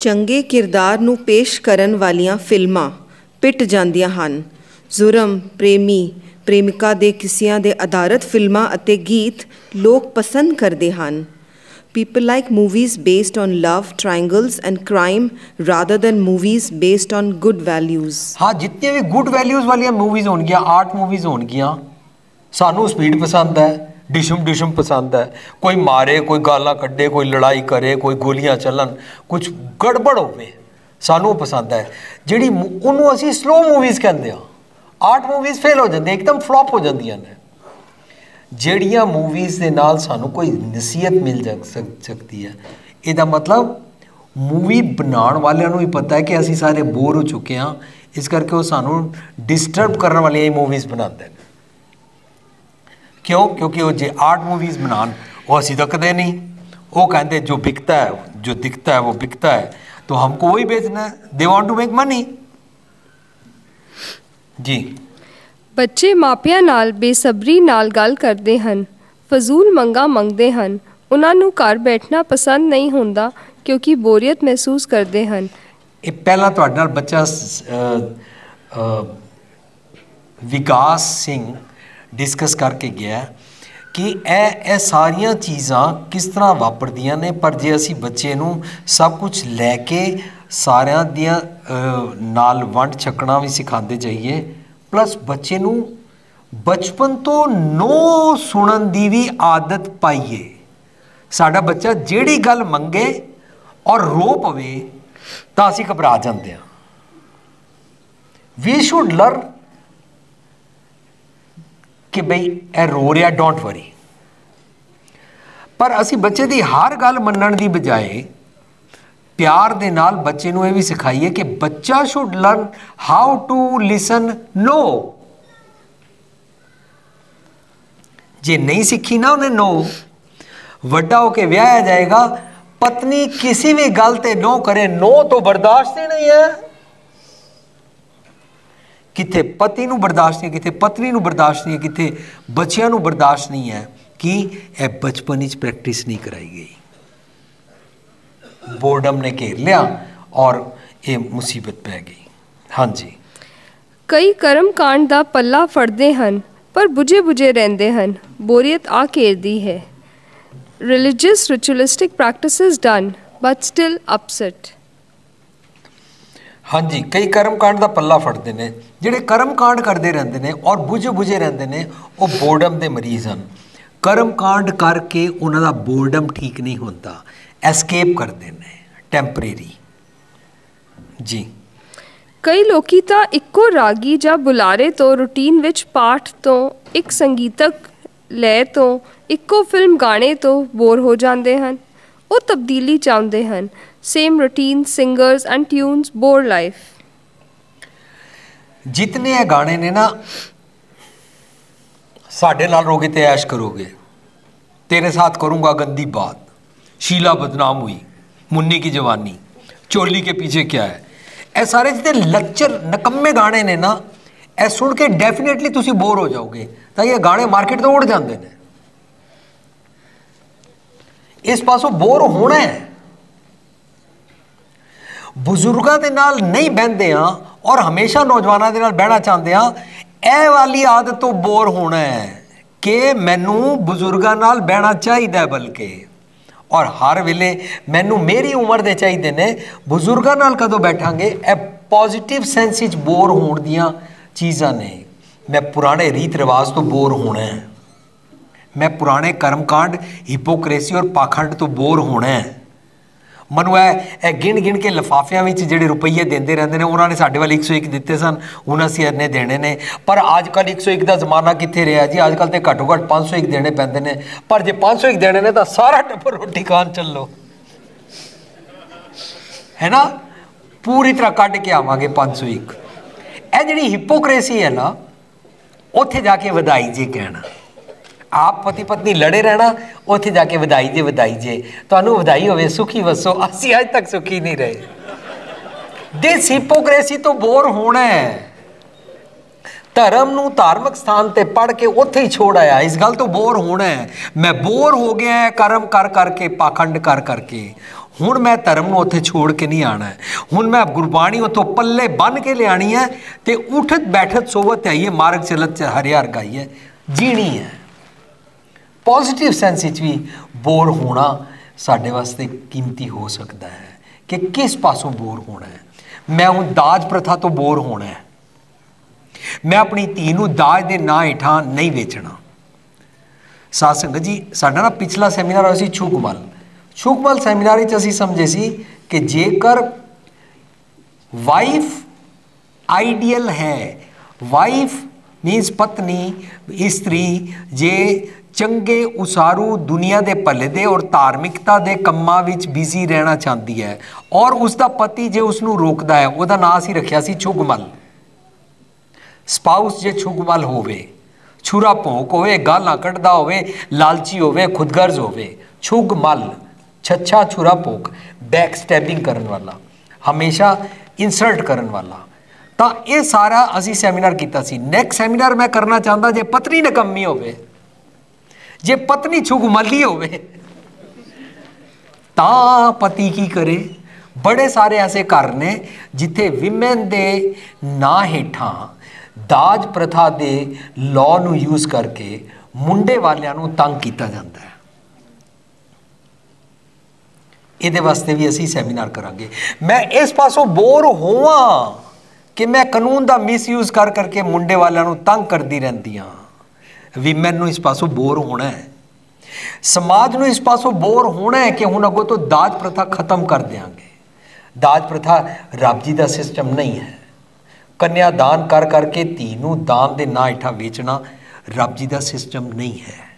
ਚੰਗੇ ਕਿਰਦਾਰ ਨੂੰ ਪੇਸ਼ ਕਰਨ ਵਾਲੀਆਂ ਫਿਲਮਾਂ ਪਿੱਟ ਜਾਂਦੀਆਂ ਹਨ। ਜ਼ੁਰਮ, ਪ੍ਰੇਮੀ, ਪ੍ਰੇਮਿਕਾ ਦੇ ਕਿੱਸਿਆਂ ਦੇ ਆਧਾਰਿਤ ਫਿਲਮਾਂ ਅਤੇ ਗੀਤ ਲੋਕ ਪਸੰਦ ਕਰਦੇ ਹਨ। People like movies based on love triangles and crime rather than movies based on good values ਹਾਂ ਜਿੰਨੀਆਂ ਵੀ ਗੁੱਡ ਵੈਲਿਊਜ਼ ਵਾਲੀਆਂ ਮੂਵੀਜ਼ ਹੋਣਗੀਆਂ ਆਰਟ ਮੂਵੀਜ਼ ਹੋਣਗੀਆਂ ਸਾਨੂੰ ਸਪੀਡ ਪਸੰਦ ਹੈ ਡਿਸ਼ਮ ਡਿਸ਼ਮ ਪਸੰਦ ਹੈ ਕੋਈ ਮਾਰੇ ਕੋਈ ਗਾਲਾਂ ਕੱਢੇ ਕੋਈ ਲੜਾਈ ਕਰੇ ਕੋਈ ਗੋਲੀਆਂ ਚੱਲਣ ਕੁਝ ਗੜਬੜ ਹੋਵੇ ਸਾਨੂੰ ਉਹ ਪਸੰਦ ਹੈ ਜਿਹੜੀ ਮੂ- ਉਹਨੂੰ ਅਸੀਂ ਸਲੋ ਮੂਵੀਜ਼ ਕਹਿੰਦੇ ਆ ਆਰਟ ਮੂਵੀਜ਼ ਫੇਲ ਹੋ ਜਾਂਦੀਆਂ ਇੱਕਦਮ ਫਲॉप ਹੋ ਜਾਂਦੀਆਂ ਨੇ ਜਿਹੜੀਆਂ ਮੂਵੀਜ਼ ਦੇ ਨਾਲ ਸਾਨੂੰ ਕੋਈ ਨਸੀਹਤ ਮਿਲ ਜਾ ਸਕਦੀ ਹੈ ਇਹਦਾ ਮਤਲਬ ਮੂਵੀ ਬਣਾਉਣ ਵਾਲਿਆਂ ਨੂੰ ਵੀ ਪਤਾ ਹੈ ਕਿ ਅਸੀਂ ਸਾਰੇ ਬੋਰ ਹੋ ਚੁੱਕੇ ਹਾਂ ਇਸ ਕਰਕੇ ਉਹ ਸਾਨੂੰ ਡਿਸਟਰਬ ਕਰਨ ਵਾਲੀਆਂ ਮੂਵੀਜ਼ ਬਣਾਉਂਦੇ ਨੇ ਕਿਉਂ? ਕਿਉਂਕਿ ਉਹ ਜੇ ਆਰਟ ਮੂਵੀਜ਼ ਬਣਾਉਣ ਉਹ ਅਸੀਂ ਤਾਂ ਨਹੀਂ। ਉਹ ਕਹਿੰਦੇ ਜੋ ਵਿਕਤਾ ਹੈ ਜੋ ਦਿਖਤਾ ਹੈ ਉਹ ਵਿਕਤਾ ਹੈ। तो हमको वही बेचना है they want to make money ਜੀ। ਬੱਚੇ ਮਾਪਿਆਂ ਨਾਲ ਬੇਸਬਰੀ ਨਾਲ ਗੱਲ ਕਰਦੇ ਹਨ। ਫਜ਼ੂਲ ਮੰਗਾ ਮੰਗਦੇ ਹਨ। ਉਹਨਾਂ ਨੂੰ ਘਰ ਬੈਠਣਾ ਪਸੰਦ ਨਹੀਂ ਹੁੰਦਾ ਕਿਉਂਕਿ ਬੋਰੀਅਤ ਮਹਿਸੂਸ ਕਰਦੇ ਹਨ। ਇਹ ਪਹਿਲਾਂ ਤੁਹਾਡੇ ਨਾਲ ਬੱਚਾ ਵਿਕਾਸ ਸਿੰਘ ਡਿਸਕਸ ਕਰਕੇ ਗਿਆ ਕਿ ਇਹ ਇਹ ਸਾਰੀਆਂ ਚੀਜ਼ਾਂ ਕਿਸ ਤਰ੍ਹਾਂ ਵਾਪਰਦੀਆਂ ਨੇ, ਪਰ ਜੇ ਅਸੀਂ ਬੱਚੇ ਨੂੰ ਸਭ ਕੁਝ ਲੈ ਕੇ ਸਾਰਿਆਂ ਦੀਆਂ ਨਾਲ ਵੰਡ ਛਕਣਾ ਵੀ ਸਿਖਾਉਂਦੇ ਜਾਈਏ ਪਲੱਸ ਬੱਚੇ ਨੂੰ ਬਚਪਨ ਤੋਂ ਨੋ ਸੁਣਨ ਦੀ ਵੀ ਆਦਤ ਪਾਈਏ। ਸਾਡਾ ਬੱਚਾ ਜਿਹੜੀ ਗੱਲ ਮੰਗੇ ਔਰ ਰੋ ਪਵੇ, ਤਾਂ ਅਸੀਂ ਘਬਰਾ ਜਾਂਦੇ ਹਾਂ। ਵੀ ਸ਼ੁੱਡ ਲਰਨ ਕਿ ਬਈ ਇਹ ਰੋ ਰਿਹਾ ਡੋਂਟ ਵਰੀ ਪਰ ਅਸੀਂ ਬੱਚੇ ਦੀ ਹਰ ਗੱਲ ਮੰਨਣ ਦੀ ਬਜਾਏ ਪਿਆਰ ਦੇ ਨਾਲ ਬੱਚੇ ਨੂੰ ਇਹ ਵੀ ਸਿਖਾਈਏ ਕਿ ਬੱਚਾ should learn how to listen no ਜੇ ਨਹੀਂ ਸਿੱਖੀ ਨਾ ਉਹਨੇ ਨੋ ਵੱਡਾ ਹੋ ਕੇ ਵਿਆਹਿਆ ਜਾਏਗਾ, ਪਤਨੀ ਕਿਸੇ ਵੀ ਗੱਲ ਤੇ ਨੋ ਕਰੇ ਨੋ ਤੋਂ ਬਰਦਾਸ਼ਤ ਹੀ ਨਹੀਂ ਹੈ। ਕਿਤੇ ਪਤੀ ਨੂੰ ਬਰਦਾਸ਼ਤ ਨਹੀਂ ਕਿਤੇ ਪਤਨੀ ਨੂੰ ਬਰਦਾਸ਼ਤ ਨਹੀਂ ਕਿਤੇ ਬੱਚਿਆਂ ਨੂੰ ਬਰਦਾਸ਼ਤ ਨਹੀਂ ਹੈ ਕਿ ਇਹ ਬਚਪਨ ਵਿੱਚ ਪ੍ਰੈਕਟਿਸ ਨਹੀਂ ਕਰਾਈ ਗਈ ਬੋਰਡਮ ਨੇ ਘੇਰ ਲਿਆ ਔਰ ਇਹ ਮੁਸੀਬਤ ਪੈ ਗਈ ਹਾਂਜੀ ਕਈ ਕਰਮ ਕਾਂਡ ਦਾ ਪੱਲਾ ਫੜਦੇ ਹਨ ਪਰ ਬੁਝੇ ਬੁਝੇ ਰਹਿੰਦੇ ਹਨ ਬੋਰੀਅਤ ਆ ਘੇਰਦੀ ਹੈ religious ritualistic practices done but still upset ਹਾਂਜੀ, ਕਈ ਕਰਮ ਕਾਂਡ ਦਾ ਪੱਲਾ ਫੜਦੇ ਨੇ, ਜਿਹੜੇ ਕਰਮ ਕਰਦੇ ਰਹਿੰਦੇ ਨੇ ਔਰ ਬੁਝੇ ਬੁਝੇ ਰਹਿੰਦੇ ਨੇ, ਉਹ ਬੋਰਡਮ ਦੇ ਮਰੀਜ਼ ਹਨ। ਕਰਮ ਕਰਕੇ ਉਹਨਾਂ ਦਾ ਬੋਰਡਮ ਠੀਕ ਨਹੀਂ ਹੁੰਦਾ ਐਸਕੇਪ ਕਰਦੇ ਨੇ ਟੈਂਪਰੇਰੀ ਜੀ। ਕਈ ਲੋਕੀ ਤਾਂ ਇੱਕੋ ਰਾਗੀ ਜਾਂ ਬੁਲਾਰੇ ਤੋਂ ਰੂਟੀਨ ਵਿੱਚ ਪਾਠ ਤੋਂ, ਇੱਕ ਸੰਗੀਤਕ ਲੈ ਤੋਂ, ਇੱਕੋ ਫਿਲਮ ਗਾਣੇ ਤੋਂ ਬੋਰ ਹੋ ਜਾਂਦੇ ਹਨ। ਉਹ ਤਬਦੀਲੀ ਚਾਹੁੰਦੇ ਹਨ। same routine singers and tunes bore life ਜਿਤਨੇ ਇਹ ਗਾਣੇ ਨੇ ਨਾ ਸਾਡੇ ਨਾਲ ਰੋਗੇ ਤੇ ਐਸ਼ ਕਰੋਗੇ तेरे साथ करूंगा गंदी बात शीला बदनाम हुई मुन्नी की जवानी चोली के पीछे क्या है ਇਹ ਸਾਰੇ ਜਿਹੜੇ ਲੱਚਰ ਨਕੰਮੇ ਗਾਣੇ ਨੇ ਨਾ ਇਹ ਸੁਣ ਕੇ ਡੈਫੀਨਿਟਲੀ ਤੁਸੀਂ ਬੋਰ ਹੋ ਜਾਓਗੇ ਤਾਂ ਇਹ ਗਾਣੇ ਮਾਰਕੀਟ ਤੋਂ ਉੱਡ ਜਾਂਦੇ ਨੇ ਇਸ ਪਾਸੋਂ ਬੋਰ ਹੋਣਾ ਹੈ ਬਜ਼ੁਰਗਾਂ ਦੇ ਨਾਲ ਨਹੀਂ ਬਹਿੰਦੇ ਆ ਔਰ ਹਮੇਸ਼ਾ ਨੌਜਵਾਨਾਂ ਦੇ ਨਾਲ ਬਹਿਣਾ ਚਾਹੁੰਦੇ ਆ ਇਹ ਵਾਲੀ ਆਦਤ ਤੋਂ ਬੋਰ ਹੋਣਾ ਹੈ ਕਿ ਮੈਨੂੰ ਬਜ਼ੁਰਗਾਂ ਨਾਲ ਬਹਿਣਾ ਚਾਹੀਦਾ ਬਲਕਿ। ਔਰ ਹਰ ਵੇਲੇ ਮੈਨੂੰ ਮੇਰੀ ਉਮਰ ਦੇ ਚਾਹੀਦੇ ਨੇ, ਬਜ਼ੁਰਗਾਂ ਨਾਲ ਕਦੋਂ ਬੈਠਾਂਗੇ, ਇਹ ਪੋਜ਼ਿਟਿਵ ਸੈਂਸ ਵਿੱਚ ਬੋਰ ਹੋਣ ਦੀਆਂ ਚੀਜ਼ਾਂ ਨੇ। ਮੈਂ ਪੁਰਾਣੇ ਰੀਤ ਰਿਵਾਜ ਤੋਂ ਬੋਰ ਹੋਣਾ ਹੈ। ਮੈਂ ਪੁਰਾਣੇ ਕਰਮਕਾਂਡ ਹਿਪੋਕ੍ਰੇਸੀ ਔਰ ਪਾਖੰਡ ਤੋਂ ਬੋਰ ਹੋਣਾ ਹੈ। ਮੈਨੂੰ, ਇਹ ਇਹ ਗਿਣ ਗਿਣ ਕੇ ਲਫਾਫਿਆਂ ਵਿੱਚ ਜਿਹੜੇ ਰੁਪਈਏ ਦਿੰਦੇ ਰਹਿੰਦੇ ਨੇ, ਉਹਨਾਂ ਨੇ ਸਾਡੇ ਵੱਲ 101 ਦਿੱਤੇ ਸਨ, ਹੁਣ ਅਸੀਂ ਇੰਨੇ ਦੇਣੇ ਨੇ। ਪਰ ਅੱਜ ਕੱਲ 101 ਦਾ ਜ਼ਮਾਨਾ ਕਿੱਥੇ ਰਿਹਾ ਜੀ? ਅੱਜ ਕੱਲ ਤੇ ਘੱਟੋ ਘੱਟ 501 ਦੇਣੇ ਪੈਂਦੇ ਨੇ। ਪਰ ਜੇ 501 ਦੇਣੇ ਨੇ ਤਾਂ ਸਾਰਾ ਟੱਬਰ ਰੋਟੀ ਖਾਣ ਚੱਲੋ। ਹੈ ਨਾ? ਪੂਰੀ ਤਰ੍ਹਾਂ ਕੱਢ ਕੇ ਆਵਾਂਗੇ 501 ਇਹ ਜਿਹੜੀ ਹਿਪੋਕ੍ਰੇਸੀ ਹੈ ਨਾ, ਉੱਥੇ ਜਾ ਕੇ ਵਧਾਈ ਜੀ ਕਹਿਣਾ। ਆਪ ਪਤੀ ਪਤਨੀ ਲੜੇ ਰਹਿਣਾ, ਉੱਥੇ ਜਾ ਕੇ ਵਧਾਈ ਜੇ ਵਧਾਈ ਜੇ। ਤੁਹਾਨੂੰ ਵਧਾਈ ਹੋਵੇ, ਸੁਖੀ ਵਸੋ। ਅਸੀਂ ਅੱਜ ਤੱਕ ਸੁਖੀ ਨਹੀਂ ਰਹੇ। ਦਿਸ ਹਿਪੋਕ੍ਰੇਸੀ ਤੋਂ ਬੋਰ ਹੋਣਾ ਹੈ। ਧਰਮ ਨੂੰ ਧਾਰਮਿਕ ਸਥਾਨ ਤੇ ਪੜ ਕੇ ਉੱਥੇ ਹੀ ਛੋੜ ਆਇਆ। ਇਸ ਗੱਲ ਤੋਂ ਬੋਰ ਹੋਣਾ ਹੈ। ਮੈਂ ਬੋਰ ਹੋ ਗਿਆ ਹੈ, ਕਰਮ ਕਰ ਕਰਕੇ, ਪਾਖੰਡ ਕਰ ਕਰਕੇ। ਹੁਣ ਮੈਂ ਧਰਮ ਨੂੰ ਉੱਥੇ ਛੋੜ ਕੇ ਨਹੀਂ ਆਣਾ ਹੁਣ ਮੈਂ ਗੁਰਬਾਣੀ ਉੱਥੋਂ ਪੱਲੇ ਬੰਨ ਕੇ ਲਿਆਣੀ ਹੈ ਤੇ ਉਠਤ, ਬੈਠਤ, ਸੋਵਤ ਆਈਏ, ਮਾਰਗ, ਚਲਤ ਹਰਿਆਰ ਗਾਈਏ। ਜੀਣੀ ਹੈ। ਪੋਜ਼ਿਟਿਵ ਸੈਂਸ ਵਿੱਚ ਵੀ ਬੋਰ ਹੋਣਾ ਸਾਡੇ ਵਾਸਤੇ ਕੀਮਤੀ ਹੋ ਸਕਦਾ ਹੈ ਕਿ ਕਿਸ ਪਾਸੋਂ ਬੋਰ ਹੋਣਾ ਹੈ। ਮੈਂ ਹੁਣ ਦਾਜ ਪ੍ਰਥਾ ਤੋਂ ਬੋਰ ਹੋਣਾ ਹੈ। ਮੈਂ ਆਪਣੀ ਧੀ ਨੂੰ ਦਾਜ ਦੇ ਨਾਂ ਹੇਠਾਂ ਨਹੀਂ ਵੇਚਣਾ। ਸਾਧ ਸੰਗਤ ਜੀ, ਸਾਡਾ ਨਾ ਪਿਛਲਾ ਸੈਮੀਨਾਰ ਹੋਇਆ ਸੀ ਛੂਕਮਲ। ਛੂਕਮਲ ਸੈਮੀਨਾਰ ਵਿੱਚ ਅਸੀਂ ਸਮਝੇ ਸੀ ਕਿ ਜੇਕਰ ਵਾਈਫ ਆਈਡੀਅਲ ਹੈ ਵਾਈਫ ਮੀਨਸ ਪਤਨੀ, ਇਸਤਰੀ, ਜੇ ਚੰਗੇ ਉਸਾਰੂ ਦੁਨੀਆ ਦੇ ਭਲੇ ਦੇ ਔਰ ਧਾਰਮਿਕਤਾ ਦੇ ਕੰਮਾਂ ਵਿੱਚ ਬਿਜ਼ੀ ਰਹਿਣਾ ਚਾਹੁੰਦੀ ਹੈ। ਔਰ ਉਸ ਦਾ ਪਤੀ ਜੇ ਉਸ ਨੂੰ ਰੋਕਦਾ ਹੈ, ਉਹਦਾ ਨਾਂ ਅਸੀਂ ਰੱਖਿਆ ਸੀ ਛੁਗਮਲ। ਸਪਾਊਸ ਜੇ ਛੁਗਮਲ ਹੋਵੇ, ਛੁਰਾ ਭੌਂਕ ਹੋਵੇ, ਗਾਲਾਂ ਕੱਢਦਾ ਹੋਵੇ, ਲਾਲਚੀ ਹੋਵੇ, ਖੁਦਗਰਜ਼ ਹੋਵੇ, ਛੁਗਮਲ, ਛੱਛਾ ਛੁਰਾ ਭੌਂਕ ਬੈਕ ਸਟੈਬਿੰਗ ਕਰਨ ਵਾਲਾ, ਹਮੇਸ਼ਾ ਇਨਸਲਟ ਕਰਨ ਵਾਲਾ। ਤਾਂ ਇਹ ਸਾਰਾ ਅਸੀਂ ਸੈਮੀਨਾਰ ਕੀਤਾ ਸੀ। ਨੈਕਸਟ ਸੈਮੀਨਾਰ ਮੈਂ ਕਰਨਾ ਚਾਹੁੰਦਾ ਜੇ ਪਤਨੀ ਨਕੰਮੀ ਹੋਵੇ ਜੇ ਪਤਨੀ ਛੁਗਮਲੀ ਹੋਵੇ, ਤਾਂ ਪਤੀ ਕੀ ਕਰੇ? ਬੜੇ ਸਾਰੇ ਐਸੇ ਘਰ ਨੇ ਜਿੱਥੇ ਵਿਮਨ ਦੇ ਨਾਂ ਹੇਠਾਂ ਦਾਜ ਪ੍ਰਥਾ ਦੇ ਲਾਅ ਨੂੰ ਯੂਜ਼ ਕਰਕੇ ਮੁੰਡੇ ਵਾਲਿਆਂ ਨੂੰ ਤੰਗ ਕੀਤਾ ਜਾਂਦਾ ਹੈ। ਇਹਦੇ ਵਾਸਤੇ ਵੀ ਅਸੀਂ ਸੈਮੀਨਾਰ ਕਰਾਂਗੇ। ਮੈਂ ਇਸ ਪਾਸੋਂ ਬੋਰ ਹੋਵਾਂ ਕਿ ਮੈਂ ਕਾਨੂੰਨ ਦਾ ਮਿਸਯੂਜ਼ ਕਰ ਕਰਕੇ ਮੁੰਡੇ ਵਾਲਿਆਂ ਨੂੰ ਤੰਗ ਕਰਦੀ ਰਹਿੰਦੀ ਹਾਂ। ਵਿਮਨ ਨੂੰ ਇਸ ਪਾਸੋਂ ਬੋਰ ਹੋਣਾ ਹੈ। ਸਮਾਜ ਨੂੰ ਇਸ ਪਾਸੋਂ ਬੋਰ ਹੋਣਾ ਹੈ ਕਿ ਹੁਣ ਅੱਗੋਂ ਤੋਂ ਦਾਜ ਪ੍ਰਥਾ ਖਤਮ ਕਰ ਦੇਾਂਗੇ ਦਾਜ ਪ੍ਰਥਾ ਰੱਬ ਜੀ ਦਾ ਸਿਸਟਮ ਨਹੀਂ ਹੈ। ਕੰਨਿਆ ਦਾਨ ਕਰ ਕਰਕੇ ਧੀ ਨੂੰ ਦਾਨ ਦੇ ਨਾਂ ਹੇਠਾਂ ਵੇਚਣਾ ਰੱਬ ਜੀ ਦਾ ਸਿਸਟਮ ਨਹੀਂ ਹੈ।